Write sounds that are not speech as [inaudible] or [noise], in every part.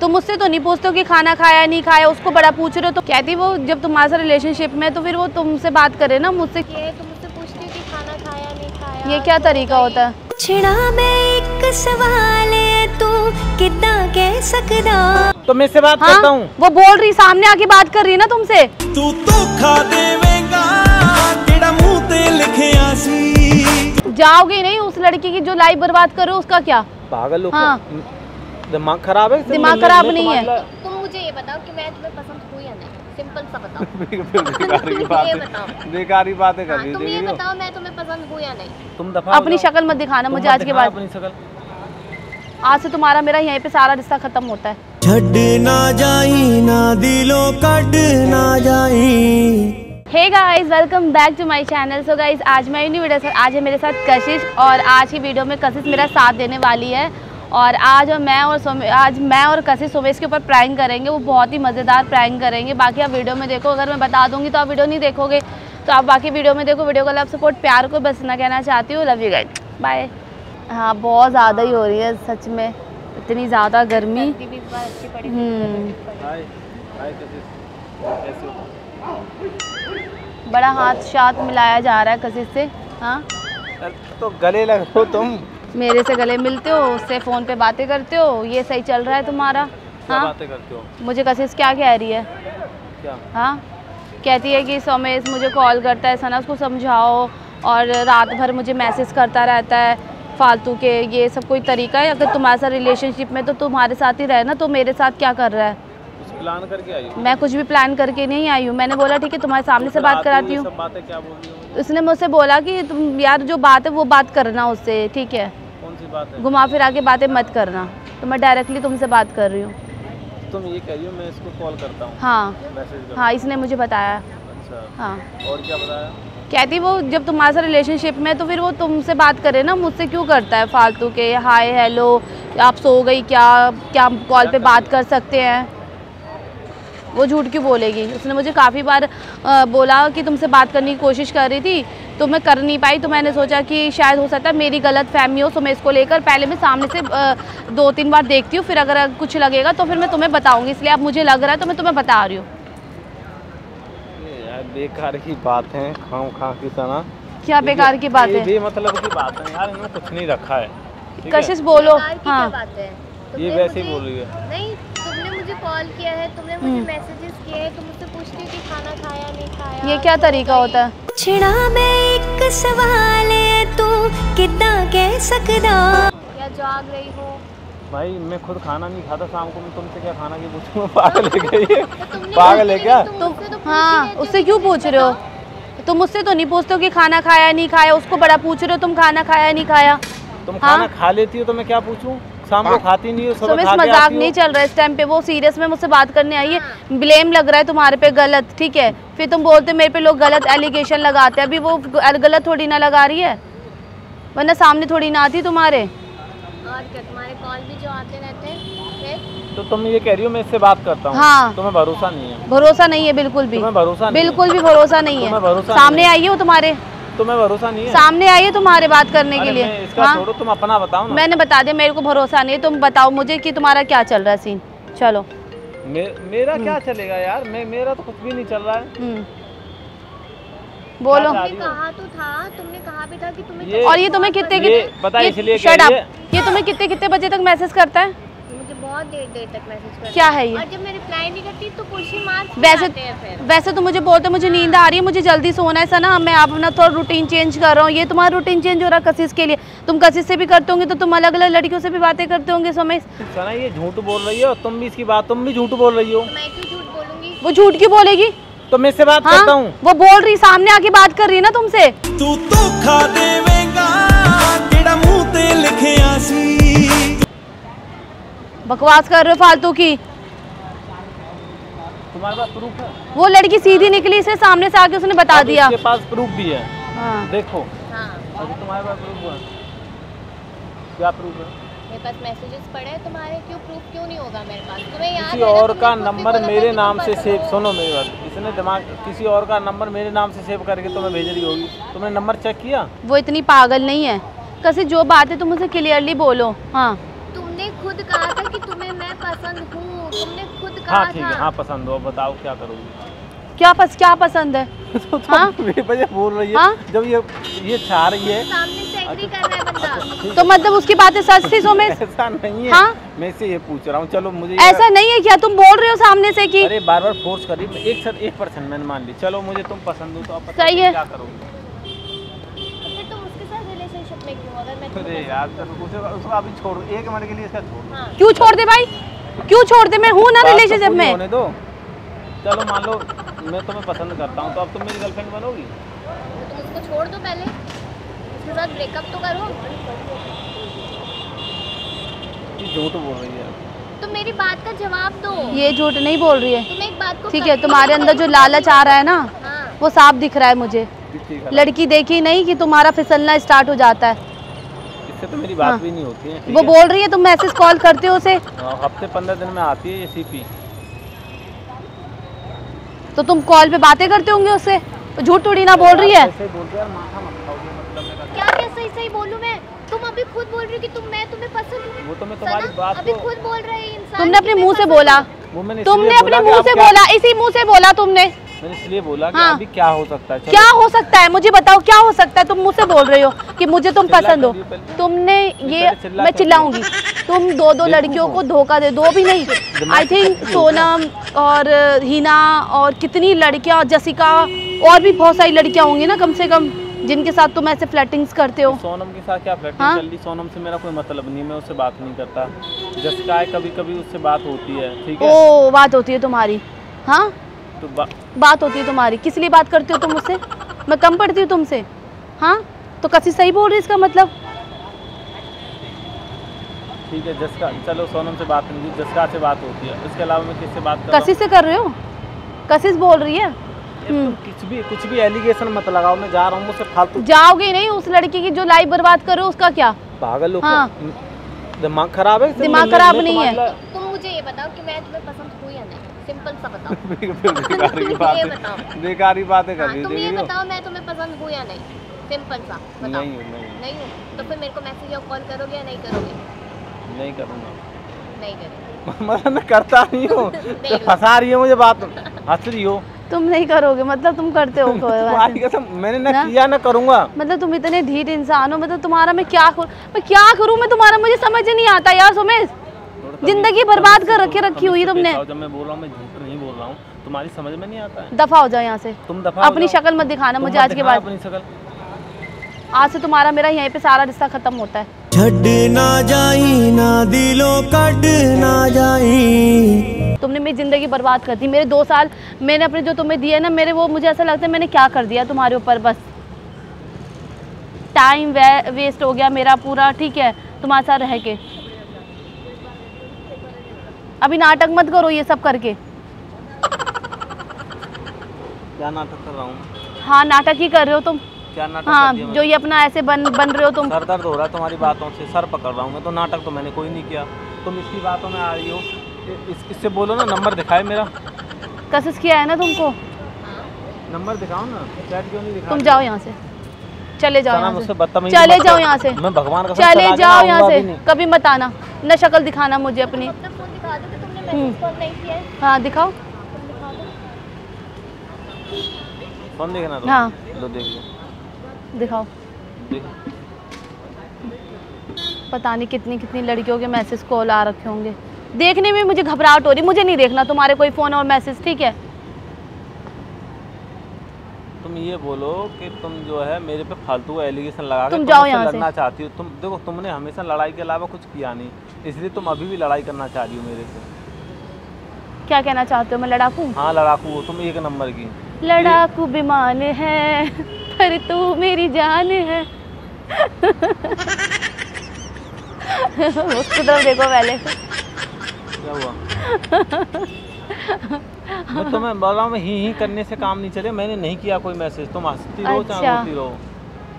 तुम मुझसे तो नहीं पूछते हो कि खाना खाया नहीं खाया उसको बड़ा पूछ रहे हो तो कहती वो जब तुम्हारे साथ रिलेशनशिप में तो फिर वो तुमसे बात करे ना मुझसे ये क्या तरीका होता है? छिड़ा में एक सवाल तू कितना कह सकता तो मैं से बात हाँ? करता हूँ। वो बोल रही सामने आके बात कर रही है ना तुमसे? तू तो खा देगा ते लिखे जाओगे नहीं उस लड़की की जो लाइफ बर्बाद करो उसका क्या? पागल हाँ। दिमाग खराब है दिमाग खराब नहीं है। तुम मुझे ये बताओ कि मैं तुम्हें पसंद हुई या नहीं। अपनी शक्ल मत दिखाना मुझे आज के बाद। अपनी शक्ल। आज से तुम्हारा मेरा यहीं पे सारा रिश्ता खत्म होता है। छड़ ना जाई ना दिलो कट ना जाई। Hey guys welcome back to my channel so guys आज मैं न्यू वीडियो आज है मेरे साथ कशिश और आज की वीडियो में कशिश मेरा साथ देने वाली है। और आज और मैं और सोमे आज मैं और कसी सोमेश के ऊपर प्रैंक करेंगे वो बहुत ही मज़ेदार प्रैंक करेंगे। बाकी आप वीडियो में देखो अगर मैं बता दूँगी तो आप वीडियो नहीं देखोगे। तो आप बाकी वीडियो में देखो वीडियो को लव सपोर्ट प्यार को बस ना कहना चाहती हूँ। लव यू गाइस बाय हाँ बहुत ज़्यादा ही हो रही है सच में। इतनी ज़्यादा गर्मी। अच्छी हम्म। हाय हाय कैसे। कैसे बड़ा हाथ शात मिलाया जा रहा है कसी से। हाँ? तो गले लगो तुम। मेरे से गले मिलते हो उससे फ़ोन पे बातें करते हो ये सही चल रहा है तुम्हारा? हाँ? बातें करते हो? मुझे कशिश क्या कह रही है? क्या? हाँ? कहती है कि सोमेश मुझे कॉल करता है सना उसको समझाओ और रात भर मुझे मैसेज करता रहता है फालतू के ये सब कोई तरीका है? अगर तुम्हारे साथ रिलेशनशिप में तो तुम्हारे साथ ही रहे ना तो मेरे साथ क्या कर रहा है? प्लान करके आई हो? मैं कुछ भी प्लान करके नहीं आई हूँ। मैंने बोला ठीक है तुम्हारे सामने से बात कराती हूँ? उसने मुझसे बोला कि तुम यार जो बात है वो बात करना उससे ठीक है? बात है। घुमा फिरा के बातें मत करना। तो मैं डायरेक्टली तुमसे बात कर रही हूँ। तुम ये कह रही हो मैं इसको कॉल करता हूँ। हाँ। मैसेज हाँ इसने मुझे बताया। अच्छा। हाँ। और क्या बताया? कहती वो जब तुम्हारे साथ रिलेशनशिप में है, तो फिर वो तुमसे बात करे ना मुझसे क्यों करता है फालतू के हाय हेलो आप सो गई क्या क्या कॉल पे बात कर सकते हैं? वो झूठ क्यों बोलेगी? उसने मुझे काफ़ी बार बोला कि तुमसे बात करने की कोशिश कर रही थी तो मैं कर नहीं पाई तो मैंने सोचा कि शायद हो सकता है मेरी गलत फहमी हो तो मैं इसको लेकर पहले मैं सामने से दो तीन बार देखती हूँ फिर अगर कुछ लगेगा तो फिर मैं तुम्हें बताऊँगी। इसलिए अब मुझे लग रहा है तो मैं तुम्हें बता रही हूँ। बेकार की बात है खाम खा की सना क्या बेकार की बात ये है? बेमतलब की बात है यार इन्होंने कुछ नहीं रखा है कशिश बोलो। बेकार की बात है? ये वैसे ही बोल रही है। नहीं तुमने मुझे कॉल किया है तुमने मुझे हम्म। मैसेजेस किए हैं तो मुझसे पूछते हो कि खाना खाया नहीं खाया ये क्या तो तरीका होता है? छिड़ा में एक सवाल है तू कितना कह सकदा? या जाग रही हो। भाई मैं खुद खाना नहीं खाता शाम को मैं तुमसे क्या खाना की पूछूँगा [laughs] पागल है क्या ये? तो पागल है क्या? तुम तो हाँ उससे क्यों पूछ रहे हो? तुम मुझसे तो नहीं पूछते हो कि खाना खाया नहीं खाया उसको बड़ा पूछ रहे हो तुम खाना खाया नहीं खाया। तुम खाना हाँ? खा लेती हो तो मैं क्या पूछूँ? शाम को खाती नहीं हो सुबह खा मज़ाक नहीं चल रहा है इस टाइम पे वो सीरियस में मुझसे बात करने आई है। ब्लेम लग रहा है तुम्हारे पे गलत ठीक है? फिर तुम बोलते मेरे पे लोग गलत एलिगेशन लगाते हैं। अभी वो गलत थोड़ी ना लगा रही है। वरना सामने थोड़ी ना आती तुम्हारे। और क्या तुम्हारे कॉल भी जो आते रहते हैं तो तुम ये कह रही हो मैं इससे बात करता हूँ। हाँ। तुम्हें भरोसा नहीं है। भरोसा नहीं है बिल्कुल भी। तुम्हें भरोसा नहीं बिल्कुल भी भरोसा नहीं है। सामने आई है वो तुम्हारे। है तुम्हें भरोसा नहीं है? सामने आई है तुम्हारे बात करने के लिए। इसका हाँ? छोड़ो तुम अपना बताओ ना। मैंने बता दिया मेरे को भरोसा नहीं है। तुम बताओ मुझे कि तुम्हारा क्या चल रहा है सीन चलो। मे, मेरा क्या चलेगा यार? मैं मेरा तो कुछ भी नहीं चल रहा है। हम्म। बोलो। तुमने कहा तो था तुमने कहा भी था कि तुम्हें ये- और ये तुम्हें कितने ये तुम्हें कितने कितने बजे तक मैसेज करता है? बहुत देर देर तक मैसेज करते क्या है। ये? और जब मैं रिप्लाई नहीं करती तो कुर्सी मार वैसे वैसे तो मुझे बोलते मुझे नींद आ रही है मुझे जल्दी सोना है ना मैं अपना थोड़ा रूटीन चेंज कर रहा हूँ। ये तुम्हारा रूटीन चेंज हो रहा है कशिश के लिए। तुम कशिश से भी करते होंगे तो तुम अलग अलग लड़कियों से भी बातें करते होंगे समय ये झूठ बोल रही हो तुम भी इसकी बात तुम भी झूठ बोल रही हो। मैं क्यों झूठ बोलूँगी? वो झूठ क्यों बोलेगी? तो मैं बात हाँ? करता हूँ। वो बोल रही सामने आके बात कर रही है ना तुमसे? तू तो खा देगा मुँह लिखे बकवास कर रहे हो फालतू की। तुम्हारे पास प्रूफ है? वो लड़की सीधी निकली से सामने से आके उसने बता दिया। इसके पास प्रूफ भी है। हाँ। देखो। हाँ। अभी तुम्हारे पास प्रूफ है क्या प्रूफ है? मेरे पास मैसेजेस पड़े हैं तुम्हारे क्यों प्रूफ क्यों नहीं होगा मेरे पास? तुम्हें याद किसी है और का नंबर मेरे नाम से सेव सुनो मेरी बात। इसने दिमाग किसी और का नंबर मेरे नाम से सेव करके तुम्हें भेज रही होगी। तुमने नंबर चेक किया? वो इतनी पागल नहीं है। कसी जो बात है तुम मुझे क्लियरली बोलो। हाँ। कि पसंद हूँ। तुमने खुद कहा हाँ ठीक था। है हाँ पसंद हो बताओ क्या करोगी? क्या पस क्या पसंद है? [laughs] तो तुम हाँ? बोल रही है। हाँ? जब ये ये चाह रही है। सामने से एग्री कर रहा है बंदा। तो मतलब उसकी बातें सच थी सोमेश ऐसा नहीं है। हाँ? मैं इससे ये पूछ रहा हूँ। चलो मुझे ऐसा नहीं है क्या? तुम बोल रहे हो सामने से कि अरे बार बार फोर्स कर रही एक सर एक परसेंट मैंने मान ली। चलो मुझे तुम पसंद हो तो आप सही है। क्या करोगे? तो अरे यार हूँ। उसे उसको अभी छोड़ो एक मिनट के लिए इसका छोड़ो हाँ क्यों छोड़ दे भाई? क्यों छोड़ दे? मैं हूँ ना तो रिलेशनशिप में। होने दो। चलो मान लो मैं तुम्हें पसंद करता हूँ तो अब तुम मेरी गर्लफ्रेंड बनोगी। तो तुम उसको छोड़ दो पहले। उसके साथ ब्रेकअप तो करो। ये झूठ बोल रही है। तो मेरी बात का जवाब दो। ये झूठ नहीं बोल रही है। तुम एक बात को ठीक है तुम्हारे अंदर जो लालच आ रहा है ना हाँ। वो साफ़ दिख रहा है मुझे। लड़की देखी नहीं कि तुम्हारा फिसलना स्टार्ट हो जाता है। इससे तो मेरी बात हाँ। भी नहीं होती है वो है? बोल रही है तुम मैसेज कॉल करते हो उसे। हाँ, हफ़्ते पंद्रह दिन में आती है ये सीपी तो तुम कॉल पे बातें करते होंगे उससे तो झूठ थोड़ी ना बोल रही है। ऐसे बोलते यार माथा मत खाओगे मतलब मेरा क्या क्या सही सही बोलूँ मैं? तुम अभी खुद बोल रही हो कि तुम मैं तुम्हें पसंद हूँ। वो तो मैं तुम्हारी बात अभी खुद बोल रहे इंसान तुमने अपने मुँह से बोला। तुमने अपने मुँह से बोला इसी मुँह से बोला तुमने। मैंने इसलिए बोला कि हाँ। अभी क्या हो सकता है? क्या हो सकता है? मुझे बताओ क्या हो सकता है? तुम मुझसे बोल रहे हो कि मुझे तुम पसंद हो? तुमने ये मैं चिल्लाऊँगी। तुम दो दो लड़कियों को धोखा दे दो भी नहीं। I think. सोनम और हिना और कितनी लड़कियाँ जसिका और भी बहुत सारी लड़कियाँ होंगी ना कम से कम जिनके साथ तुम ऐसे फ्लैटिंग्स करते हो। सोनम के साथ क्या फ्लर्टिंग हाँ? चल रही? सोनम से मेरा कोई मतलब नहीं मैं उससे बात नहीं करता। जस्ट का है कभी कभी उससे बात होती है ठीक है? ओ बात होती है तुम्हारी। हाँ? तो बा... बात होती है तुम्हारी। किस लिए बात करती हो तुम मुझसे? मैं कम पढ़ती हूँ तुमसे। हाँ? तो कसी सही बोल रही इसका मतलब? ठीक है जसका चलो सोनम से बात नहीं जसका से बात होती है। इसके अलावा मैं किससे बात कर रहा हूँ? कसी से कर रहे हो? कशिश बोल रही है? ये कुछ भी कुछ भी एलिगेशन मत लगाओ मैं जा रहा हूँ मुझसे फालतू जाओगे नहीं उस लड़की की जो लाइफ बर्बाद करो उसका क्या? पागल हो हाँ। दिमाग खराब है? दिमाग खराब नहीं है। मुझे ये बताओ कि मैं तुम्हें पसंद हूँ या नहीं? सिंपल सा बताओ। [laughs] बेकार की [laughs] बातें बेकार की बातें कर हाँ रही तुम ये हो? बताओ मैं तुम्हें पसंद हूँ या नहीं? सिंपल सा बताओ। नहीं हूँ, नहीं हूँ, नहीं तो फिर मेरे को मैसेज या कॉल करोगे या नहीं करोगे? नहीं करूँगा। नहीं करोगे। मतलब मैं करता नहीं हूँ। [laughs] तो फंसा रही है मुझे बात। हंस रही हो। तुम नहीं करोगे मतलब तुम करते हो तुम्हारी कसम मैंने ना ना? किया ना करूँगा। मतलब तुम इतने धीर इंसान हो मतलब तुम्हारा मैं क्या करूँ? मैं क्या करूँ? मैं तुम्हारा मुझे समझ नहीं आता यार सुमेश। ज़िंदगी बर्बाद कर रखी रखी हुई तुमने। जब मैं बोल रहा हूँ मैं झूठ नहीं बोल रहा हूँ। तुम्हारी समझ में नहीं आता है? दफ़ा हो जाओ यहाँ से। तुम दफ़ा अपनी शक्ल मत दिखाना मुझे आज के बाद। अपनी शक्ल। आज से तुम्हारा मेरा यहीं पे सारा रिश्ता खत्म होता है। छड़ ना जाई ना दिलो कट ना जाई। तुमने मेरी ज़िंदगी बर्बाद कर दी। मेरे दो साल मैंने अपने जो तुम्हें दिए ना मेरे वो मुझे ऐसा लगता है मैंने क्या कर दिया तुम्हारे ऊपर बस। टाइम वे, वेस्ट हो गया मेरा पूरा ठीक है? तुम्हारे साथ रह के। अभी नाटक मत करो ये सब करके। क्या नाटक कर रहा हूँ? हाँ नाटक ही कर रहे हो तुम। क्या नाटक हाँ कर जो ये अपना ऐसे बन बन रहे हो तुम। सर दर्द हो रहा है तुम्हारी बातों से सर पकड़ रहा हूँ मैं तो नाटक तो मैंने कोई नहीं किया। तुम इसकी बातों में आ रही हो। इस, इससे बोलो ना नंबर दिखाए मेरा। कशिश किया है ना तुमको? नंबर दिखाओ ना चैट क्यों नहीं दिखा तुम जाओ यहाँ से। चले जाओ यहाँ से। चले जाओ यहाँ से। मैं भगवान का चले जाओ यहाँ से। कभी मत आना। न शक्ल दिखाना मुझे अपनी। है। हाँ दिखाओ। तुम दिखा दो फ़ोन देखना तो? हाँ। लो देख लो। दिखाओ। पता नहीं कितनी कितनी लड़कियों के मैसेज कॉल आ रखे होंगे। देखने में मुझे घबराहट हो रही मुझे नहीं देखना तुम्हारे कोई फ़ोन और मैसेज ठीक है? तुम ये बोलो कि तुम जो है मेरे पे फालतू एलिगेशन लगा तुम तुम जाओ यहाँ से। लड़ना चाहती हो। तुम देखो तुमने हमेशा लड़ाई के अलावा कुछ किया नहीं इसलिए तुम अभी भी लड़ाई करना चाह रही हो मेरे से। क्या कहना चाहते हो मैं लड़ाकू? हाँ लड़ाकू हो तुम एक नंबर की। लड़ाकू विमान है पर तू मेरी जान है। उसकी तरफ़ देखो पहले। क्या हुआ? मैं तुम्हें बोल रहा हूँ मैं ही ही करने से काम नहीं चले। मैंने नहीं किया कोई मैसेज। तुम हंसती रहो चाहे अच्छा। रहो।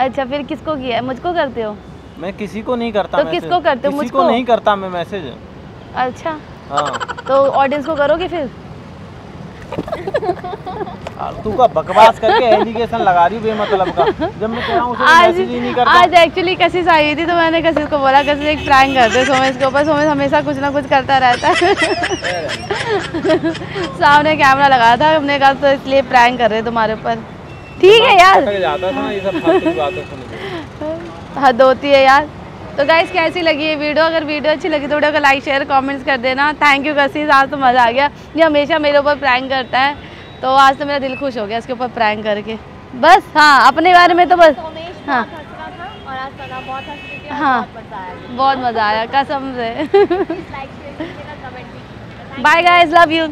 अच्छा फिर किसको किया है? मुझको करते हो? मैं किसी को नहीं करता तो। किसको करते हो? मुझको? नहीं करता मैं मैसेज। अच्छा। हाँ। तो ऑडियंस को करोगे फिर? तू का बकवास करके एलिगेशन लगा रही हूँ बेमतलब का। जब मैं कह रहा हूँ आज नहीं करता। आज एक्चुअली कशिश आई थी तो मैंने कशिश को बोला कशिश एक प्रैंक करते सोमेश के ऊपर। सोमेश हमेशा कुछ ना कुछ करता रहता है। सामने कैमरा लगा था हमने कहा तो इसलिए प्रैंक कर रहे तुम्हारे ऊपर। ठीक है यार। हद होती है यार। तो गाइस कैसी लगी ये वीडियो अगर वीडियो अच्छी लगी तो वीडियो को लाइक शेयर कमेंट्स कर देना। थैंक यू कशिश आज तो मज़ा आ गया। ये हमेशा मेरे ऊपर प्रैंक करता है। तो आज तो मेरा दिल खुश हो गया इसके ऊपर प्रैंक करके। बस हाँ अपने बारे में तो बस हाँ। रही थी और हाँ। बहुत मज़ा आया। कसम से। Bye guys love you